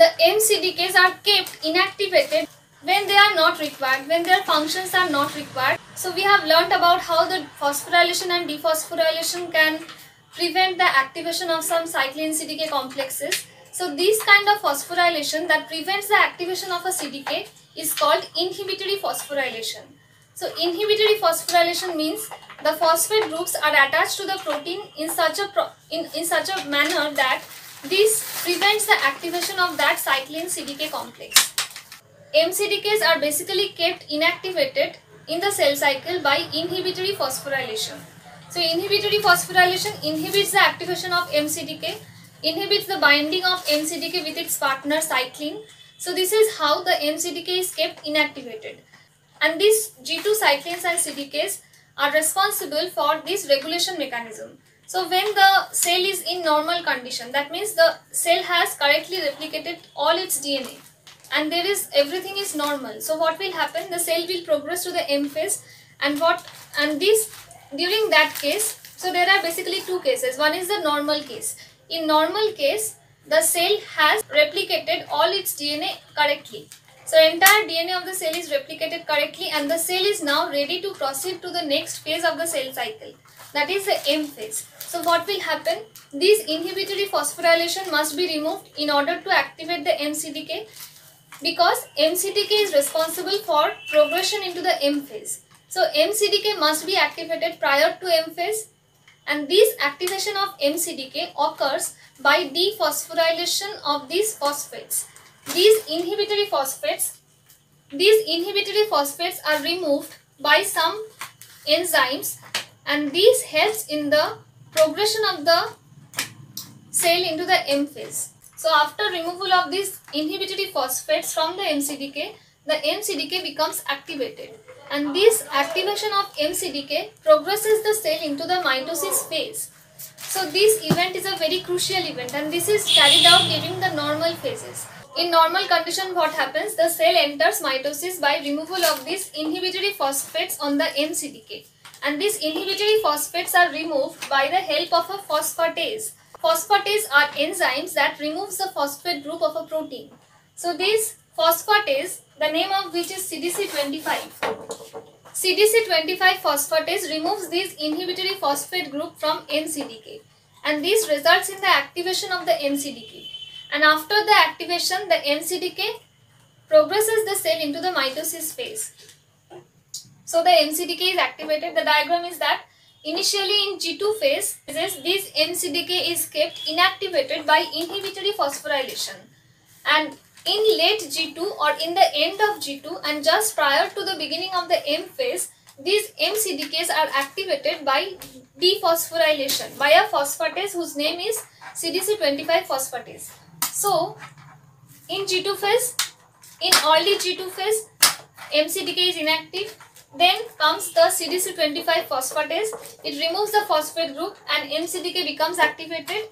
the MCDKs are kept inactivated when they are not required, when their functions are not required. So we have learnt about how the phosphorylation and dephosphorylation can prevent the activation of some cyclin CDK complexes. So this kind of phosphorylation that prevents the activation of a CDK is called inhibitory phosphorylation. So inhibitory phosphorylation means the phosphate groups are attached to the protein in such a in, in such a manner that this prevents the activation of that cyclin CDK complex. MCDKs are basically kept inactivated in the cell cycle by inhibitory phosphorylation. So inhibitory phosphorylation inhibits the activation of MCDK, inhibits the binding of MCDK with its partner cyclin. So this is how the MCDK is kept inactivated. And these G2 cyclins and CDKs are responsible for this regulation mechanism. So when the cell is in normal condition, that means the cell has correctly replicated all its DNA and there is everything is normal. So what will happen? The cell will progress to the M phase and what and this during that case, so there are basically two cases. One is the normal case. In normal case, the cell has replicated all its DNA correctly. So entire DNA of the cell is replicated correctly and the cell is now ready to proceed to the next phase of the cell cycle. That is the M phase. So what will happen? This inhibitory phosphorylation must be removed in order to activate the MCDK because MCDK is responsible for progression into the M phase. So MCDK must be activated prior to M phase and this activation of MCDK occurs by dephosphorylation of these phosphates. These inhibitory phosphates, these inhibitory phosphates are removed by some enzymes and this helps in the progression of the cell into the M phase. So after removal of these inhibitory phosphates from the MCDK, the MCDK becomes activated and this activation of MCDK progresses the cell into the mitosis phase. So this event is a very crucial event and this is carried out during the normal phases. In normal condition what happens? The cell enters mitosis by removal of these inhibitory phosphates on the MCDK and these inhibitory phosphates are removed by the help of a phosphatase. Phosphatase are enzymes that removes the phosphate group of a protein. So this phosphatase, the name of which is CDC25. CDC25 phosphatase removes this inhibitory phosphate group from MCDK and this results in the activation of the MCDK. And after the activation, the MCDK progresses the cell into the mitosis phase. So the MCDK is activated. The diagram is that initially in G2 phase, this MCDK is kept inactivated by inhibitory phosphorylation. And in late G2 or in the end of G2 and just prior to the beginning of the M phase, these MCDKs are activated by dephosphorylation by a phosphatase whose name is CDC25 phosphatase. So, in G2 phase, in early G2 phase, MCDK is inactive. Then comes the CDC25 phosphatase. It removes the phosphate group and MCDK becomes activated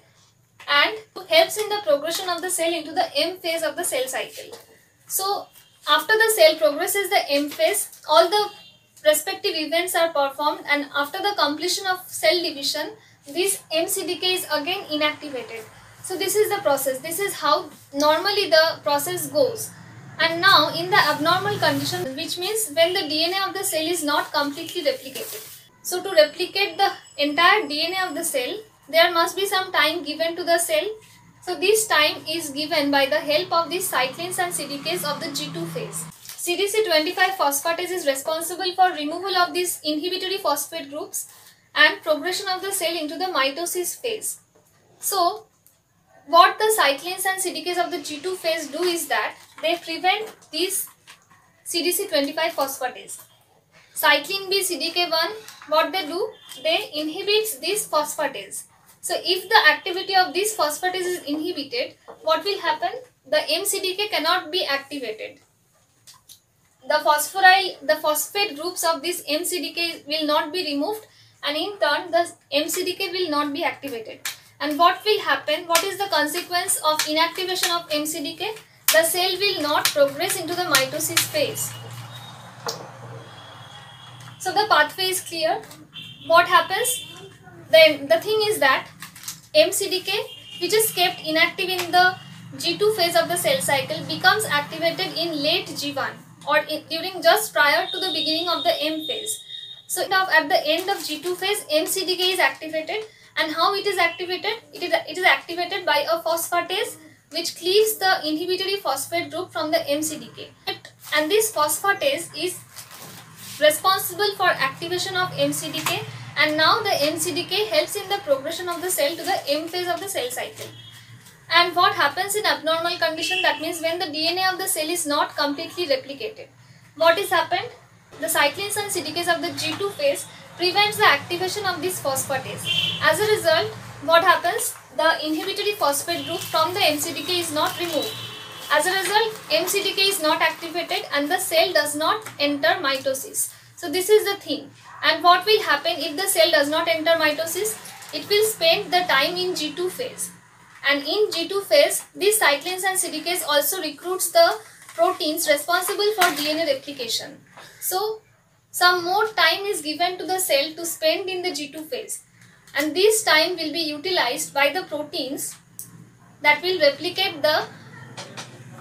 and helps in the progression of the cell into the M phase of the cell cycle. So, after the cell progresses the M phase, all the respective events are performed and after the completion of cell division, this MCDK is again inactivated. So this is the process. This is how normally the process goes. And now in the abnormal condition, which means when the DNA of the cell is not completely replicated. So to replicate the entire DNA of the cell, there must be some time given to the cell. So this time is given by the help of the cyclins and CDKs of the G2 phase. CDC25 phosphatase is responsible for removal of these inhibitory phosphate groups and progression of the cell into the mitosis phase. So what the cyclins and CDKs of the G2 phase do is that they prevent these CDC25 phosphatase. Cyclin B CDK1, what they do? They inhibits this phosphatase. So if the activity of this phosphatase is inhibited, what will happen? The MCDK cannot be activated. The phosphoryl, the phosphate groups of this MCDK will not be removed and in turn the MCDK will not be activated. And what will happen? What is the consequence of inactivation of MCDK? The cell will not progress into the mitosis phase. So the pathway is clear. What happens? Then the thing is that MCDK which is kept inactive in the G2 phase of the cell cycle becomes activated in late G1 or in, during just prior to the beginning of the M phase. So now at the end of G2 phase, MCDK is activated and how it is activated? It is, it is activated by a phosphatase which cleaves the inhibitory phosphate group from the MCDK. And this phosphatase is responsible for activation of MCDK and now the MCDK helps in the progression of the cell to the M phase of the cell cycle. And what happens in abnormal condition that means when the DNA of the cell is not completely replicated. What is happened? The cyclins and CDKs of the G2 phase prevents the activation of this phosphatase. As a result, what happens? The inhibitory phosphate group from the MCDK is not removed. As a result, MCDK is not activated and the cell does not enter mitosis. So this is the thing. And what will happen if the cell does not enter mitosis? It will spend the time in G2 phase. And in G2 phase, these cyclins and CDKs also recruits the proteins responsible for DNA replication. So, some more time is given to the cell to spend in the G2 phase. And this time will be utilized by the proteins that will replicate the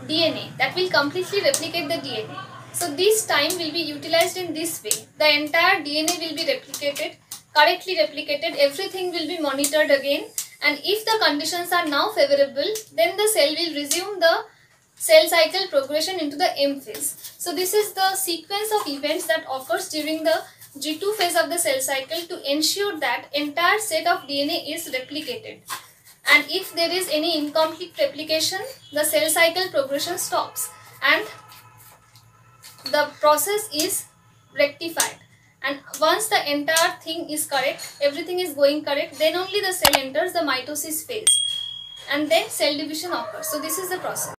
DNA, that will completely replicate the DNA. So this time will be utilized in this way. The entire DNA will be replicated, correctly replicated, everything will be monitored again and if the conditions are now favorable, then the cell will resume the cell cycle progression into the M phase. So this is the sequence of events that occurs during the G2 phase of the cell cycle to ensure that entire set of DNA is replicated. And if there is any incomplete replication, the cell cycle progression stops and the process is rectified and once the entire thing is correct everything is going correct then only the cell enters the mitosis phase and then cell division occurs so this is the process